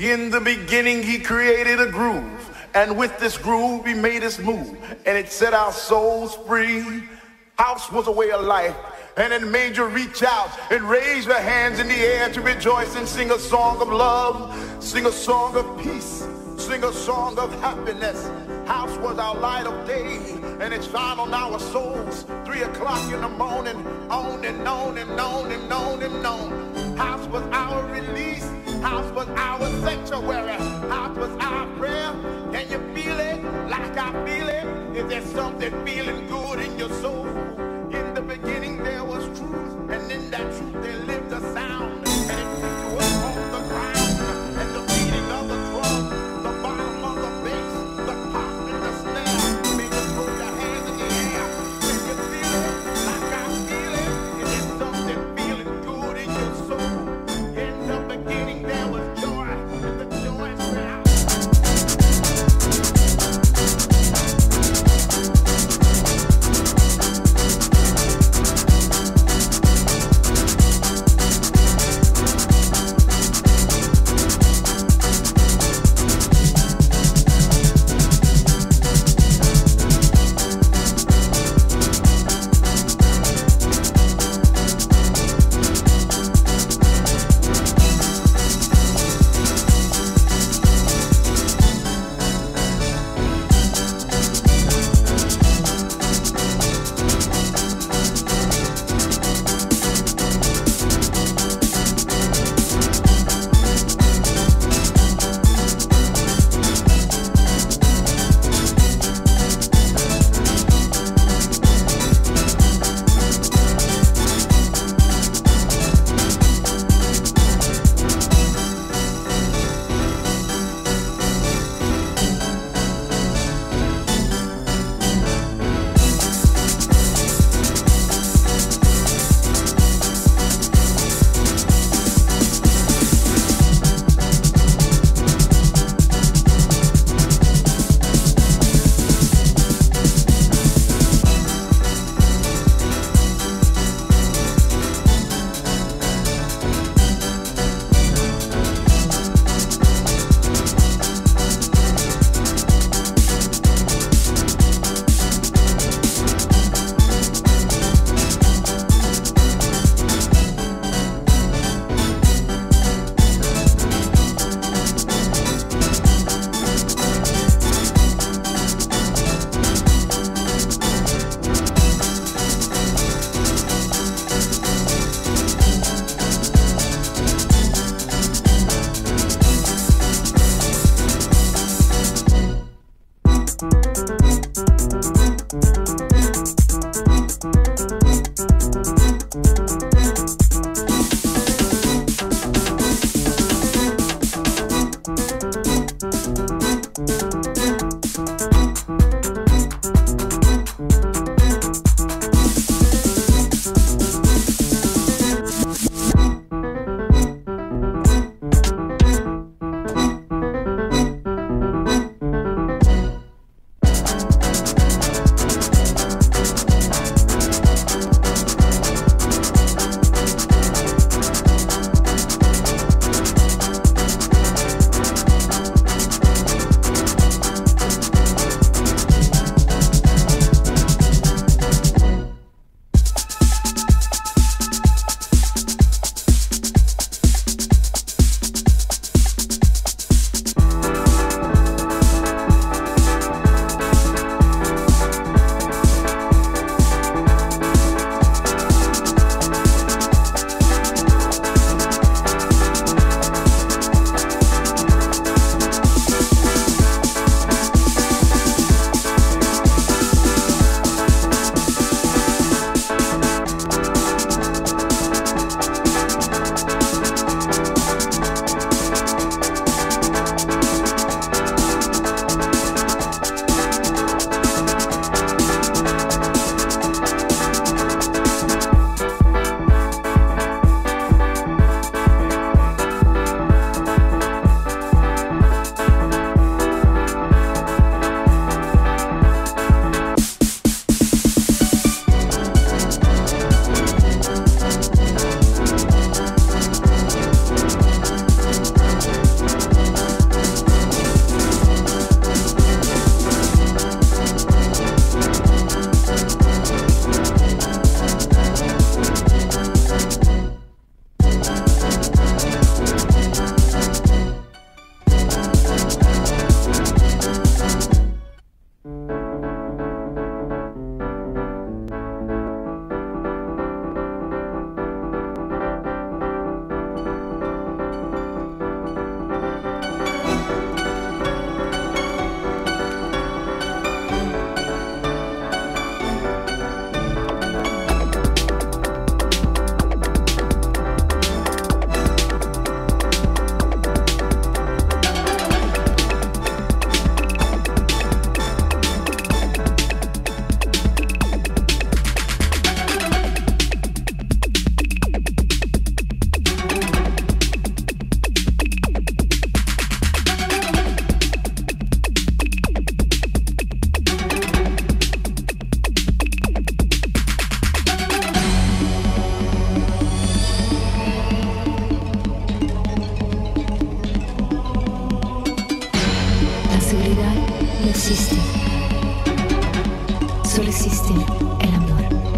In the beginning, he created a groove. And with this groove, he made us move. And it set our souls free. House was a way of life. And it made you reach out and raise your hands in the air to rejoice and sing a song of love, sing a song of peace, sing a song of happiness. House was our light of day, and it shone on our souls. Three o'clock in the morning, on and on and on and on and on. House was our release. House was our sanctuary. House was our prayer. Can you feel it like I feel it? Is there something feeling good in your soul? In the beginning there was truth, and in that truth there lived no existe. Solo existe el amor.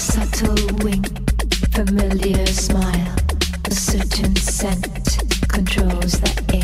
subtle wink, familiar smile, a certain scent controls the air.